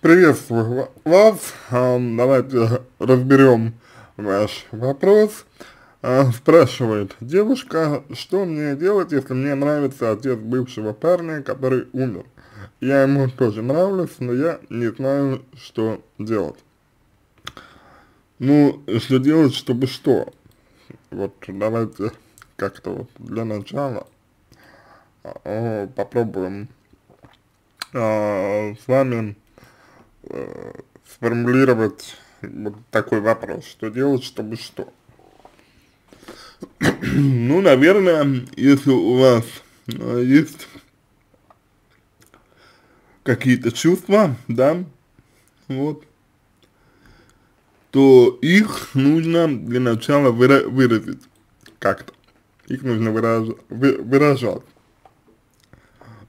Приветствую вас. Давайте разберем ваш вопрос. А, спрашивает девушка, что мне делать, если мне нравится отец бывшего парня, который умер. Я ему тоже нравлюсь, но я не знаю, что делать. Ну, что делать, чтобы что? Вот давайте как-то вот для начала э, попробуем с вами э, сформулировать вот такой вопрос, что делать, чтобы что. ну, наверное, если у вас э, есть какие-то чувства, да, вот, то их нужно для начала выра выразить как-то. Их нужно выраж вы выражать.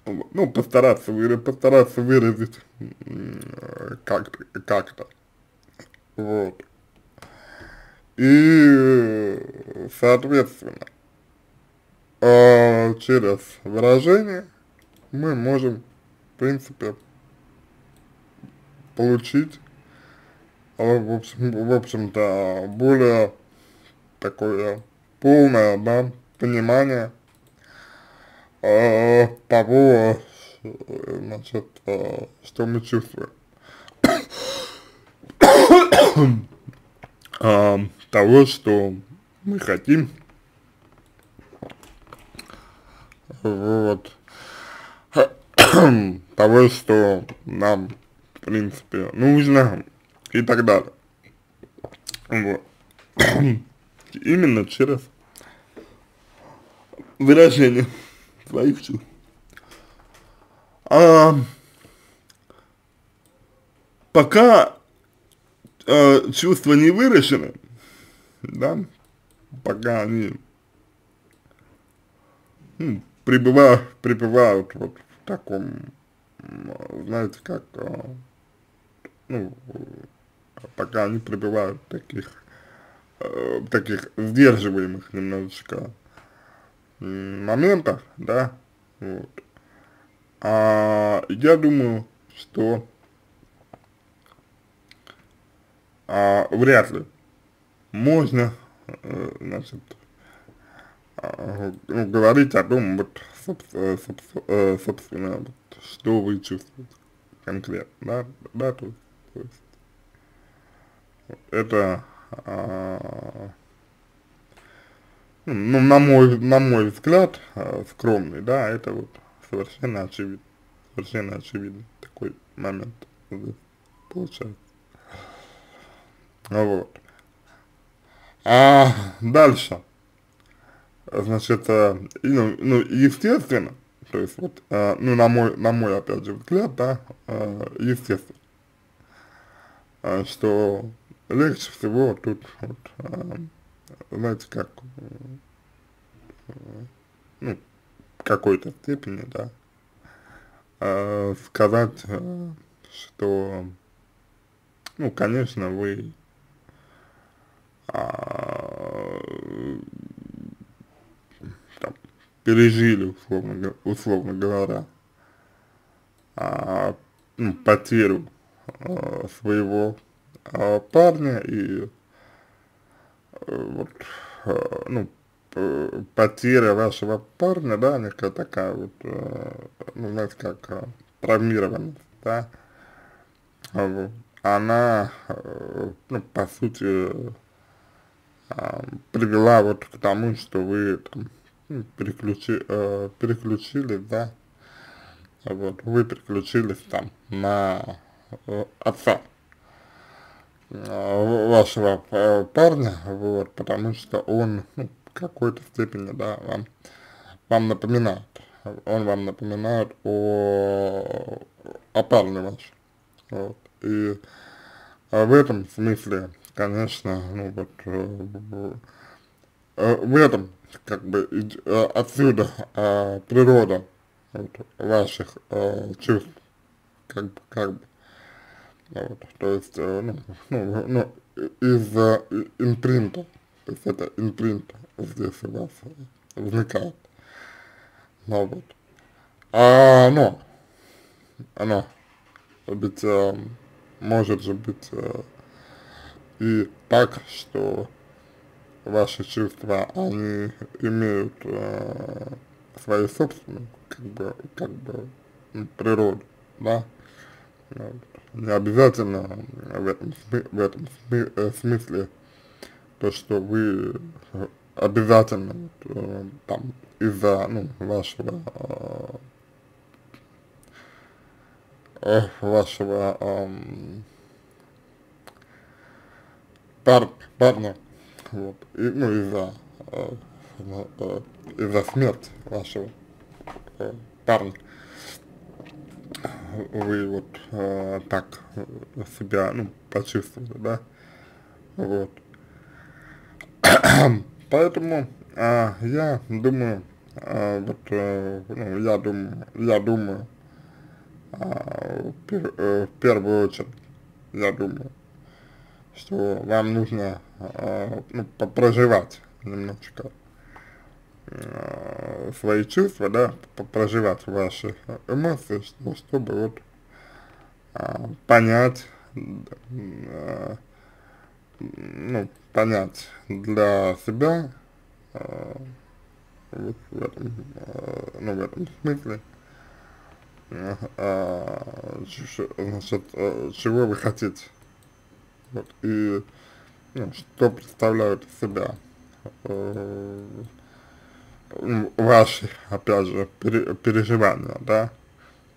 Ну, постараться, выра постараться выразить как-то, как-то. Вот. И, соответственно, э, через выражение мы можем, в принципе, получить, э, в общем, в общем-то, более такое полное, да, понимание э, того, значит, э, что мы чувствуем. э, того, что мы хотим. Вот. того, что нам, в принципе, нужно и так далее. Вот. Именно через выражение своих чувств. А, пока э, чувства не выражены, да, пока они ну, пребывают, пребывают вот в таком, знаете, как, э, ну, пока они пребывают в таких, э, таких сдерживаемых немножечко моментах, да, вот, а я думаю, что а, вряд ли можно, э, значит, а, ну, говорить о том, вот, собственно, э, собственно вот, что вы чувствуете конкретно, да, да, то, то есть, это, а, ну, на мой, на мой взгляд, а, скромный, да, это вот совершенно очевидно, совершенно очевидный такой момент получается. Вот. А дальше, значит, э, ну, ну, естественно, то есть вот, э, ну, на мой, на мой, опять же, взгляд, да, э, естественно, э, что легче всего тут, вот, э, знаете, как, э, ну, какой-то степени, да, э, сказать, э, что, ну, конечно, вы а, там, пережили, условно, условно говоря, а, ну, потерю а, своего а, парня и а, вот, а, ну, потеря вашего парня, да, некая такая вот, а, ну, знаете, как а, травмированность, да, вот, она, ну, по сути, а, привела вот к тому, что вы там ну, переключи, э, переключились, да, вот, вы переключились там на э, отца. э, вашего э, парня, вот, потому что он, ну, в какой-то степени, да, вам, вам напоминает, он вам напоминает о, о парне вашем, вот, и в этом смысле конечно, ну вот э, э, в этом как бы отсюда природа вот, ваших чувств, как бы, как бы, вот, то есть, э, ну, ну, ну, из импринта, то есть это импринт здесь у вас возникает, ну вот, а оно, оно ведь э, может же быть э, и так, что ваши чувства, они имеют э, свою собственную, как бы, как бы, природу, да, не обязательно в этом, в этом э, смысле. То, что вы обязательно э, там из-за ну, вашего э, вашего э, пар, парня, вот, и, ну из-за э, э, из-за смерти вашего э, парня вы вот э, так себя, ну, почувствовали, да, вот. Поэтому э, я думаю, э, вот, э, ну, я думаю, я думаю, э, пер, э, в первую очередь, я думаю, что вам нужно э, ну, проживать немножечко э, свои чувства, да, проживать ваши эмоции, что, чтобы вот э, понять, э, ну, понять для себя, вот в этом, ну, в этом смысле, значит, чего вы хотите, вот, и, ну, что представляют себя ваши, опять же, пере, переживания, да,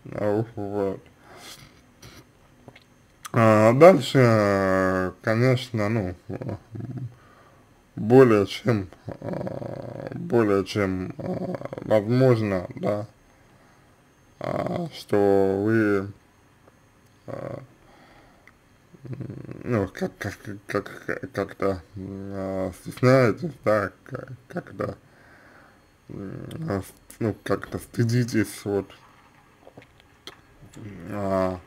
вот. А дальше, конечно, ну, более чем, более чем возможно, да, что вы, ну, как, как, как, как-то стесняетесь, да, как-то, ну, как-то стыдитесь, вот, а,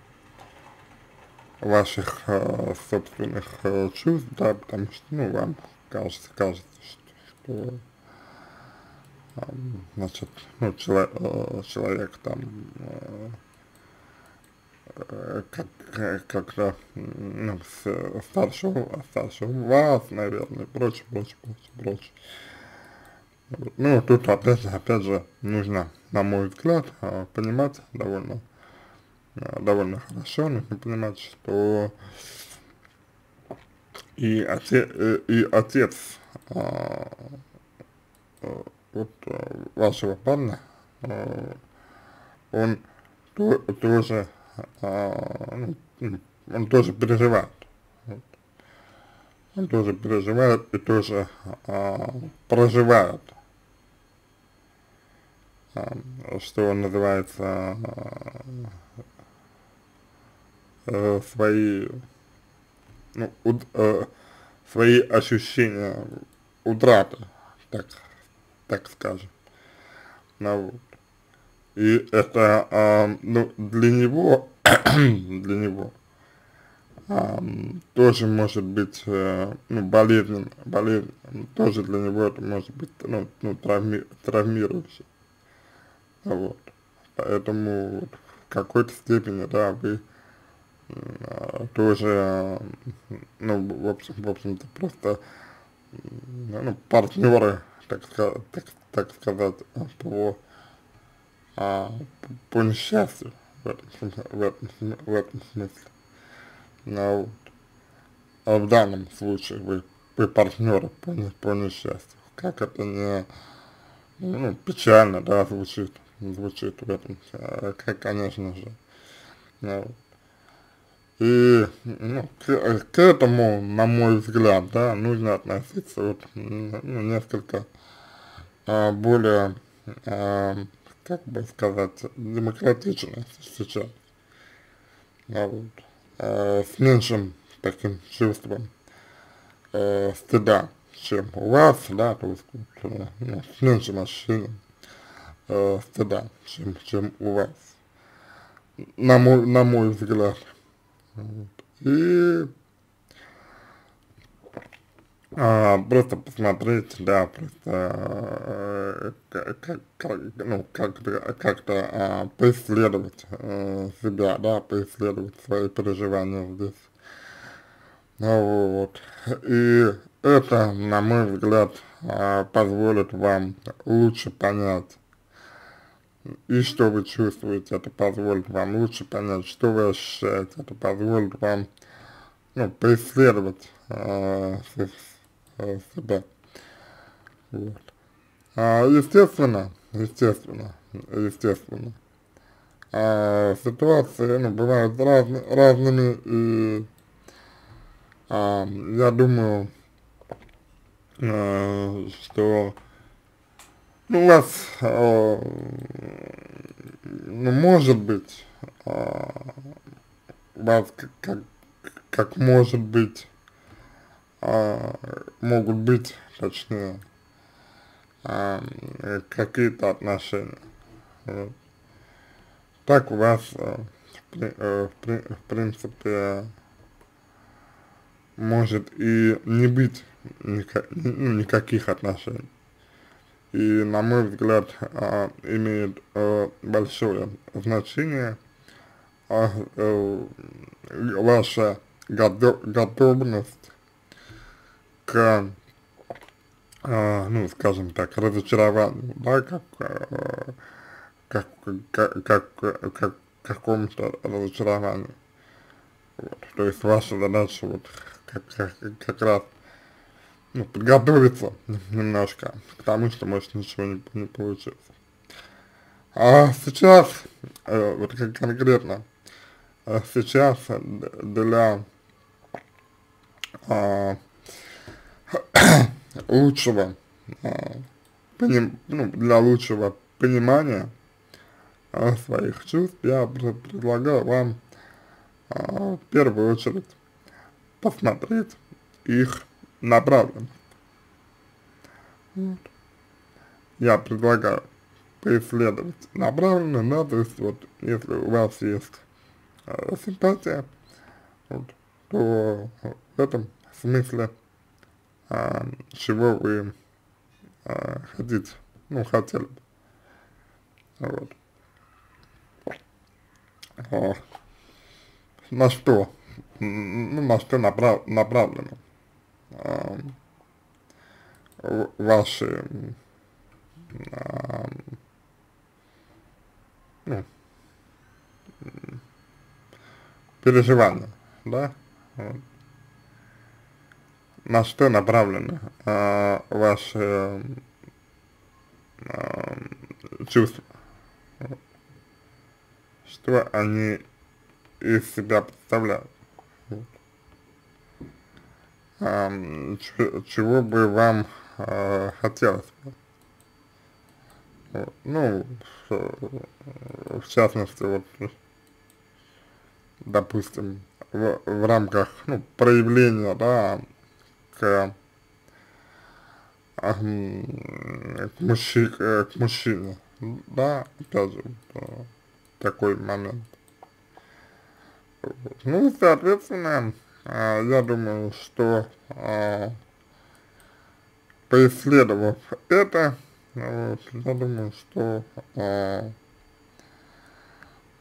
ваших э, собственных э, чувств, да, потому что, ну, вам кажется, кажется, что, что э, значит, ну, чело, э, человек там э, как, как-то, ну, старше, старше вас, наверное, прочее, прочее, прочее, прочее. Ну, тут опять же, опять же, нужно, на мой взгляд, э, понимать довольно Э, довольно хорошо, нужно понимать, что и, оте, э, и отец вот вашего парня, он то, тоже, а, ну, он тоже переживает. Он тоже переживает и тоже а, проживает, что называется, э, свои, ну, уд, э, свои ощущения утраты, так, так скажем. Ну, вот. И это, э, ну, для него, для него, э, тоже может быть, э, ну, болезненно, болезненно, тоже для него это может быть, ну, ну травми, травмирующе. Вот. Поэтому в какой-то степени, да, вы тоже, ну, в общем, в общем-то, просто, ну, партнеры, так, так, так сказать, по, а, по несчастью в этом, в этом, в этом смысле. Ну, вот. А в данном случае вы, вы партнеры по, по несчастью. Как это не, ну, печально, да, звучит, звучит в этом, конечно же. И ну, к, к этому, на мой взгляд, да, нужно относиться вот, ну, несколько а, более, а, как бы сказать, демократично сейчас. А, вот, а, с меньшим таким чувством а, стыда, чем у вас, да, то есть ну, с меньшим ощущением э, стыда, чем, чем у вас, на мой, на мой взгляд. И а, просто посмотреть, да, просто как, как, ну, как-то как а, поисследовать а, себя, да, поисследовать свои переживания здесь. Ну, вот. И это, на мой взгляд, а, позволит вам лучше понять, и что вы чувствуете, это позволит вам лучше понять, что вы ощущаете, это позволит вам, ну, поисследовать э, себя. Вот. А, естественно, естественно, естественно, а, ситуации, ну, бывают разны, разными, и а, я думаю, а, что ну, у вас, а, ну, может быть, а, у вас как, как, как может быть, а, могут быть, точнее, а, какие-то отношения. Так у вас, а, в, принципе, может и не быть ну, никаких отношений и, на мой взгляд, а, имеет а, большое значение а, а, ваша готов, готовность к, а, ну, скажем так, разочарованию, да, как, а, как, как, как, как какому-то разочарованию. Вот. То есть ваша задача вот как, как, как раз ну, подготовиться немножко к тому, что может ничего не, не получится. А сейчас, э, вот конкретно, э, сейчас для э, лучшего, э, поним, ну, для лучшего понимания э, своих чувств я предлагаю вам э, в первую очередь посмотреть их направлен. Вот. Я предлагаю поисследовать направленно, да, то есть вот если у вас есть э, симпатия, вот, то в этом смысле э, чего вы э, хотите, ну, хотели бы. Вот. О, на что, ну, на что направ направлено э, ваши э, ну, переживания, да, вот. на что направлены э, ваши э, чувства, что они из себя представляют э, чего бы вам э, хотелось бы. Ну, в, в частности, вот, допустим, в, в рамках, ну, проявления, да, к, к, мужчи, к мужчине, да, опять же, такой момент. Ну, соответственно, а, я думаю, что а, поисследовав это, вот, я думаю, что а,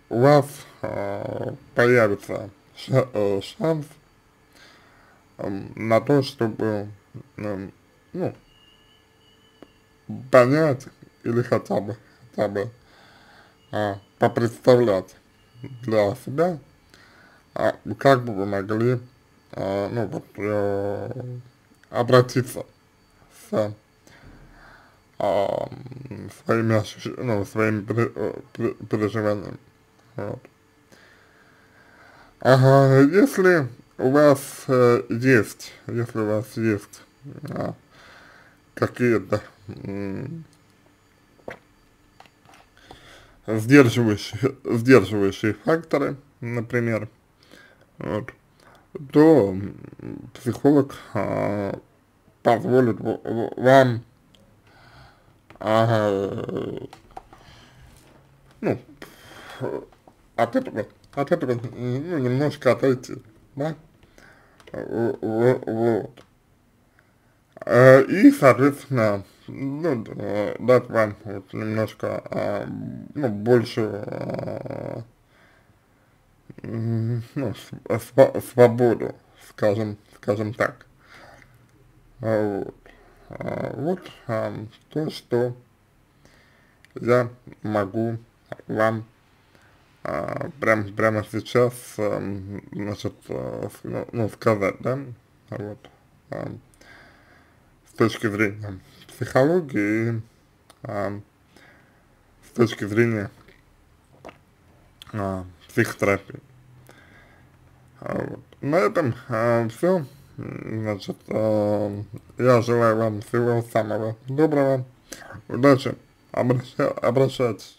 у вас а, появится ша э, шанс а, на то, чтобы, а, ну, понять или хотя бы, хотя бы а, попредставлять для себя, а, как бы вы могли э, ну вот, э, обратиться с э, своими, ну, своими переживаниями. Вот. Ага, если у вас э, есть, если у вас есть э, какие-то э, сдерживающие, сдерживающие факторы, например, вот, то психолог а, позволит вам а, ну, от этого, от этого ну, немножко отойти, да, вот. э, и, соответственно, ну, дать вам вот немножко, э, ну, больше, э, ну, св свободу, скажем, скажем так. Вот, вот то, что я могу вам а, прям, прямо сейчас, а, значит, а, ну, сказать, да, вот, а, с точки зрения психологии, а, с точки зрения а, психотерапии. Вот. На этом а, все. Значит, а, я желаю вам всего самого доброго, удачи, обращайтесь.